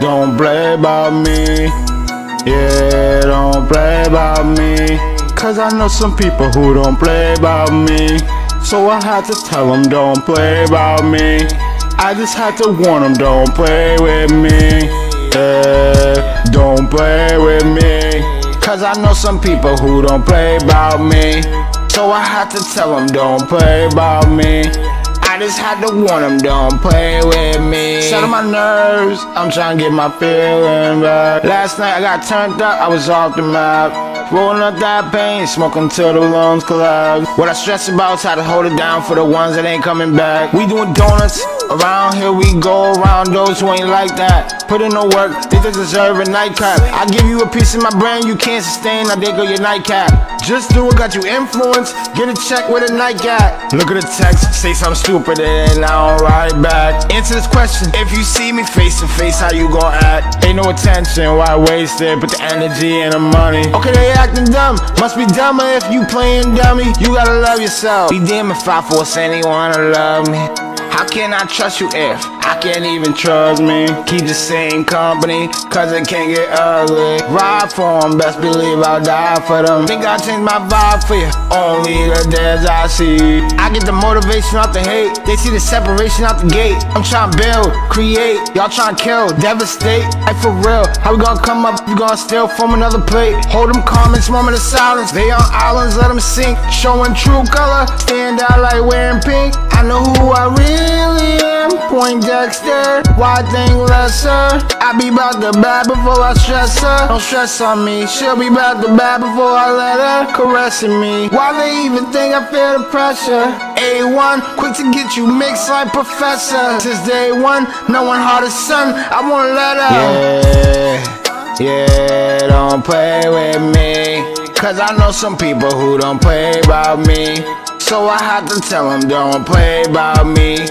don't play about me. Yeah, don't play about me. Cause I know some people who don't play about me. So I had to tell them don't play about me. I just had to warn them don't play with me. Yeah, don't play with me. Cause I know some people who don't play about me. So I had to tell them don't play about me. I just had to warn them, don't play with me. Settle my nerves, I'm trying to get my feeling back. Last night I got turned up, I was off the map. Rolling up that pain, smoking till the lungs collapse. What I stress about is how to hold it down for the ones that ain't coming back. We doing donuts, around here we go around those who ain't like that. Put in the work, they just deserve a nightcap. I give you a piece of my brain you can't sustain, I dig your nightcap. Just do it, got you influence, get a check with a nightcap. Look at the text, say something stupid and I don't write back. Answer this question, if you see me face to face, how you gon' act? Ain't no attention, why waste it? Put the energy and the money. Okay, they acting dumb. Must be dumber if you playing dummy. You gotta love yourself. Be damn if I force anyone to love me. How can I trust you if I can't even trust me? Keep the same company, cause it can't get ugly. Ride for them, best believe I'll die for them. Think I'll change my vibe for you, only the days I see. I get the motivation out the hate, they see the separation out the gate. I'm trying to build, create, y'all trying to kill, devastate. Like for real, how we gonna come up, you gonna steal from another plate? Hold them comments, moment of silence. They on islands, let them sink. Showing true color, stand out like wearing pink. I know who I really am. Poindexter, why think lesser? I be about to bad before I stress her. Don't stress on me. She'll be about to bad before I let her caressing me. Why they even think I feel the pressure? A1, quick to get you mixed like professor. Since day one, no one hard as son. I won't let her. Yeah, yeah, don't play with me. Cause I know some people who don't play about me. So I have to tell them don't play about me.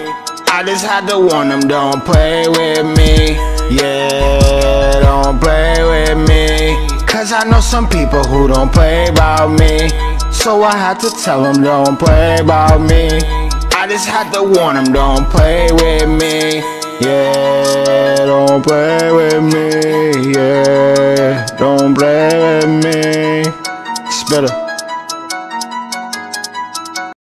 I just had to warn them don't play with me. Yeah, don't play with me. Cause I know some people who don't play about me. So I had to tell them don't play about me. I just had to warn them don't play with me. Yeah, don't play with me. Yeah, don't play with me. Spittah.